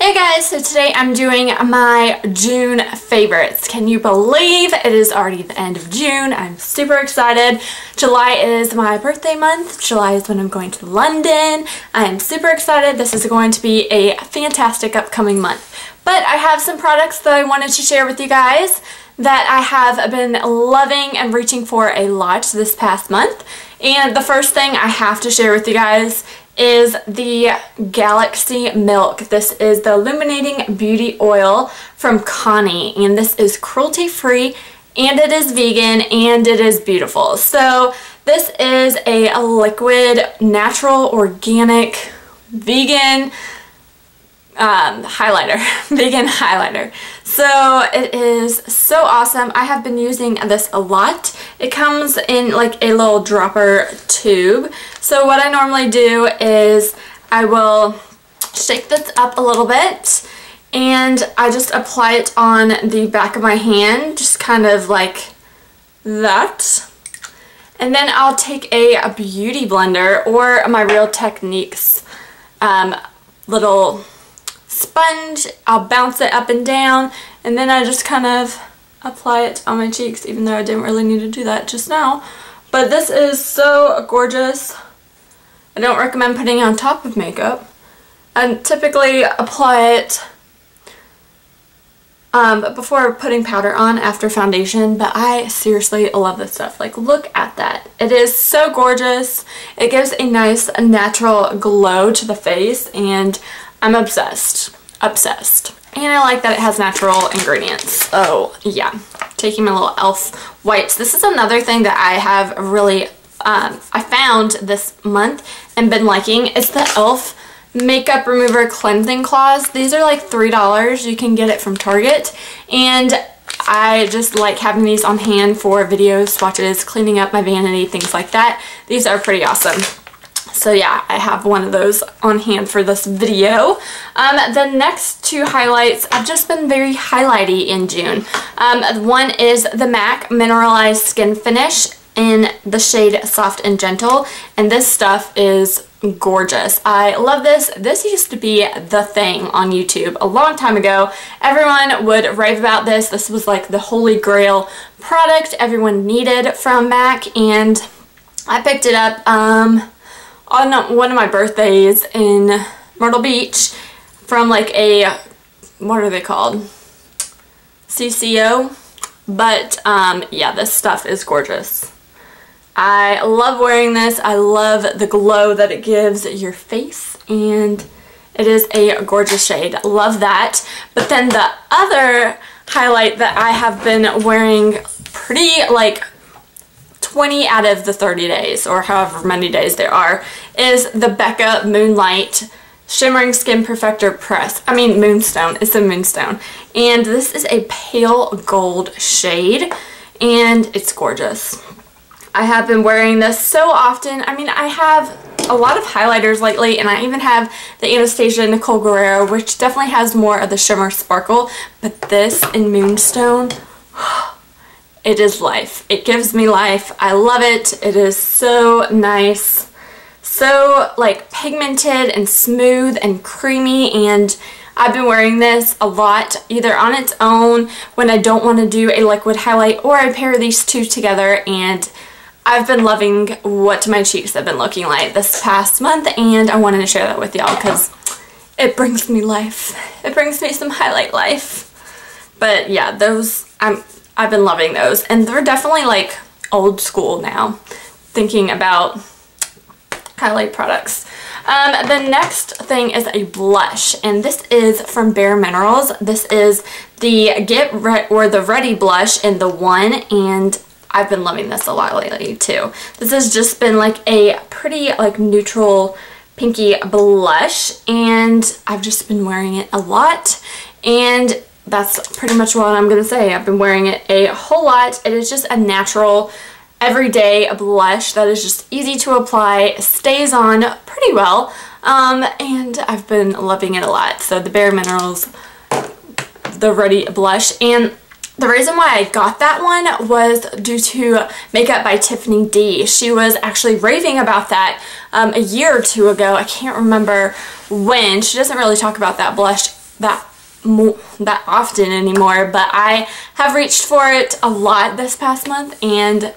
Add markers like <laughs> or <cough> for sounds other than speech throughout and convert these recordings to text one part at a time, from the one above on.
Hey guys, so today I'm doing my June favorites. Can you believe it is already the end of June? I'm super excited. July is my birthday month. July is when I'm going to London. I'm super excited. This is going to be a fantastic upcoming month. But I have some products that I wanted to share with you guys that I have been loving and reaching for a lot this past month. And the first thing I have to share with you guys is the Galaxy Milk. This is the Illuminating Beauty Oil from Kani and this is cruelty free and it is vegan and it is beautiful. So this is a liquid, natural, organic, vegan um, highlighter, <laughs> vegan highlighter. So it is so awesome. I have been using this a lot. It comes in like a little dropper tube. So what I normally do is I will shake this up a little bit and I just apply it on the back of my hand, just kind of like that. And then I'll take a, a beauty blender or my Real Techniques um, little sponge. I'll bounce it up and down and then I just kind of apply it on my cheeks even though I didn't really need to do that just now. But this is so gorgeous. I don't recommend putting it on top of makeup. I typically apply it um, before putting powder on after foundation, but I seriously love this stuff. Like, look at that. It is so gorgeous. It gives a nice natural glow to the face, and I'm obsessed. Obsessed. And I like that it has natural ingredients. Oh, yeah. Taking my little e.l.f. wipes. This is another thing that I have really, um, I found this month and been liking. It's the e.l.f. Makeup Remover Cleansing Cloths. These are like $3. You can get it from Target. And I just like having these on hand for videos, swatches, cleaning up my vanity, things like that. These are pretty awesome. So yeah, I have one of those on hand for this video. Um, the next two highlights, I've just been very highlighty in June. Um, one is the MAC Mineralized Skin Finish in the shade Soft and Gentle. And this stuff is gorgeous. I love this. This used to be the thing on YouTube a long time ago. Everyone would rave about this. This was like the holy grail product everyone needed from MAC and I picked it up um, on one of my birthdays in Myrtle Beach from like a, what are they called? CCO. But um, yeah, this stuff is gorgeous. I love wearing this. I love the glow that it gives your face and it is a gorgeous shade. Love that. But then the other highlight that I have been wearing pretty like 20 out of the 30 days or however many days there are is the Becca Moonlight Shimmering Skin Perfector Press. I mean Moonstone. It's a Moonstone. And this is a pale gold shade and it's gorgeous. I have been wearing this so often. I mean, I have a lot of highlighters lately and I even have the Anastasia Nicole Guerrero which definitely has more of the shimmer sparkle but this in Moonstone it is life. It gives me life. I love it. It is so nice. So like pigmented and smooth and creamy and I've been wearing this a lot either on its own when I don't want to do a liquid highlight or I pair these two together and I've been loving what my cheeks have been looking like this past month and I wanted to share that with y'all because it brings me life. It brings me some highlight life. But yeah, those, I'm I've been loving those. And they're definitely like old school now, thinking about highlight products. Um, the next thing is a blush, and this is from Bare Minerals. This is the Get Re or the Ready blush in the one, and I've been loving this a lot lately too. This has just been like a pretty like neutral pinky blush, and I've just been wearing it a lot, and that's pretty much what I'm going to say. I've been wearing it a whole lot. It is just a natural, everyday blush that is just easy to apply, stays on pretty well, um, and I've been loving it a lot. So the Bare Minerals, the Ready Blush, and the reason why I got that one was due to Makeup by Tiffany D. She was actually raving about that um, a year or two ago. I can't remember when. She doesn't really talk about that blush that that often anymore, but I have reached for it a lot this past month and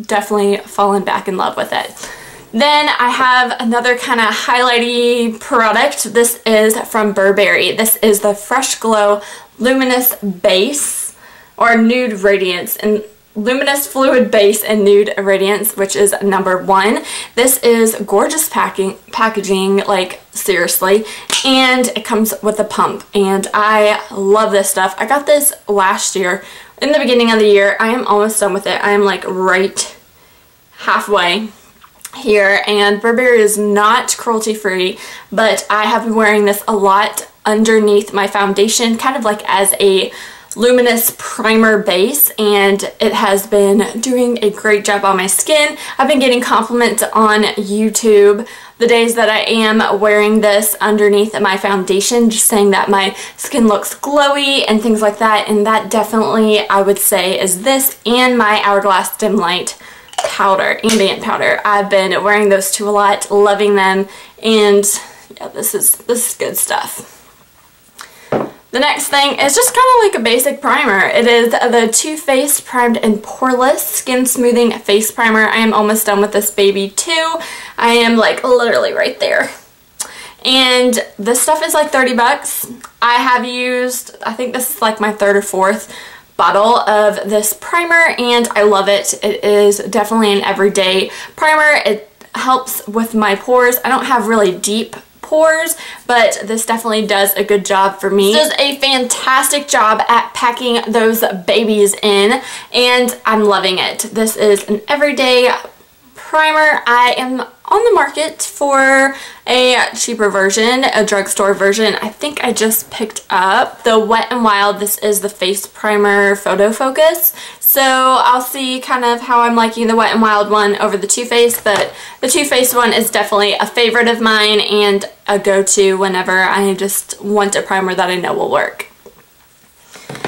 definitely fallen back in love with it. Then I have another kind of highlighty product. This is from Burberry. This is the Fresh Glow Luminous Base or Nude Radiance. And Luminous Fluid Base and Nude Radiance, which is number one. This is gorgeous packing, packaging, like seriously, and it comes with a pump, and I love this stuff. I got this last year, in the beginning of the year. I am almost done with it. I am like right halfway here, and Burberry is not cruelty free, but I have been wearing this a lot underneath my foundation, kind of like as a luminous primer base and it has been doing a great job on my skin. I've been getting compliments on YouTube the days that I am wearing this underneath my foundation just saying that my skin looks glowy and things like that and that definitely I would say is this and my Hourglass Dim Light powder, ambient powder. I've been wearing those two a lot, loving them and yeah this is this is good stuff. The next thing is just kind of like a basic primer. It is the Too Faced Primed and Poreless Skin Smoothing Face Primer. I am almost done with this baby too. I am like literally right there. And this stuff is like 30 bucks. I have used, I think this is like my third or fourth bottle of this primer and I love it. It is definitely an everyday primer. It helps with my pores. I don't have really deep pores, but this definitely does a good job for me. This does a fantastic job at packing those babies in, and I'm loving it. This is an everyday primer. I am on the market for a cheaper version, a drugstore version. I think I just picked up the Wet n Wild. This is the face primer photo focus. So I'll see kind of how I'm liking the Wet n Wild one over the Too Faced, but the Too Faced one is definitely a favorite of mine and a go-to whenever I just want a primer that I know will work.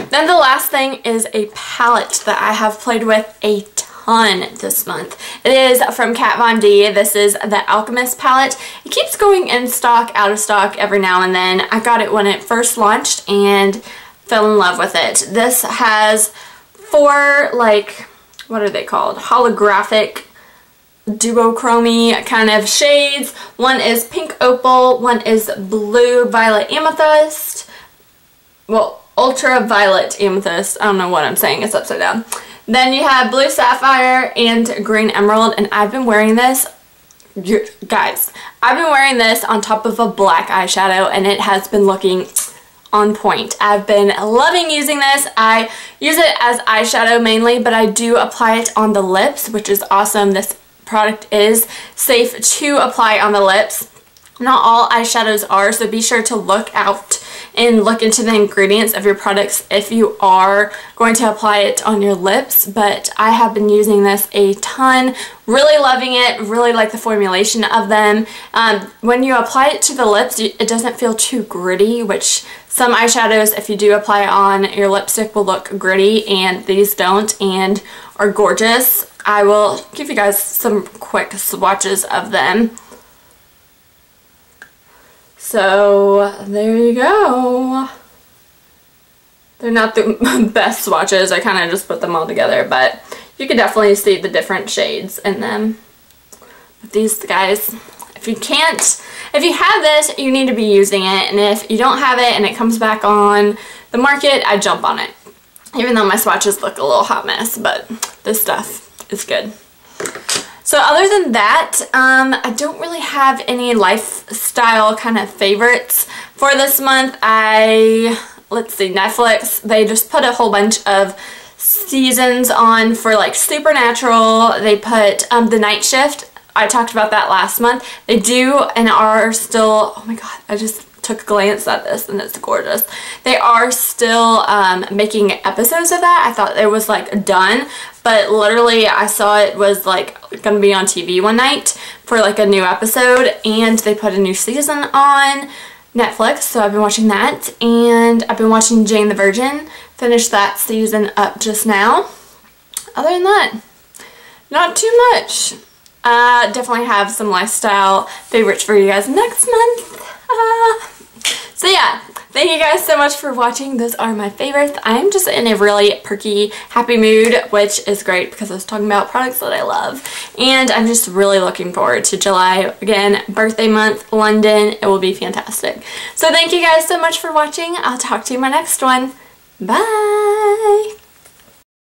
Then the last thing is a palette that I have played with a ton this month. It is from Kat Von D. This is the Alchemist palette. It keeps going in stock, out of stock every now and then. I got it when it first launched and fell in love with it. This has four, like, what are they called? Holographic duochromy kind of shades. One is pink opal, one is blue violet amethyst. Well, ultraviolet amethyst. I don't know what I'm saying. It's upside down. Then you have blue sapphire and green emerald and I've been wearing this guys I've been wearing this on top of a black eyeshadow and it has been looking on point. I've been loving using this. I use it as eyeshadow mainly but I do apply it on the lips which is awesome. This product is safe to apply on the lips. Not all eyeshadows are so be sure to look out and look into the ingredients of your products if you are going to apply it on your lips but I have been using this a ton really loving it really like the formulation of them. Um, when you apply it to the lips it doesn't feel too gritty which some eyeshadows if you do apply on your lipstick will look gritty and these don't and are gorgeous. I will give you guys some quick swatches of them so there you go. They're not the <laughs> best swatches. I kind of just put them all together, but you can definitely see the different shades in them. But these guys, if you can't, if you have this, you need to be using it. And if you don't have it and it comes back on the market, I jump on it. Even though my swatches look a little hot mess, but this stuff is good. So other than that, um, I don't really have any lifestyle kind of favorites for this month. I, let's see, Netflix, they just put a whole bunch of seasons on for like Supernatural. They put um, The Night Shift. I talked about that last month. They do and are still, oh my god, I just took a glance at this and it's gorgeous. They are still um, making episodes of that. I thought it was like done, but literally I saw it was like gonna be on TV one night for like a new episode and they put a new season on Netflix, so I've been watching that and I've been watching Jane the Virgin. Finished that season up just now. Other than that, not too much. Uh, definitely have some lifestyle favorites for you guys next month. Uh, <laughs> <laughs> so yeah, Thank you guys so much for watching. Those are my favorites. I'm just in a really perky, happy mood, which is great because I was talking about products that I love. And I'm just really looking forward to July. Again, birthday month, London. It will be fantastic. So thank you guys so much for watching. I'll talk to you in my next one. Bye!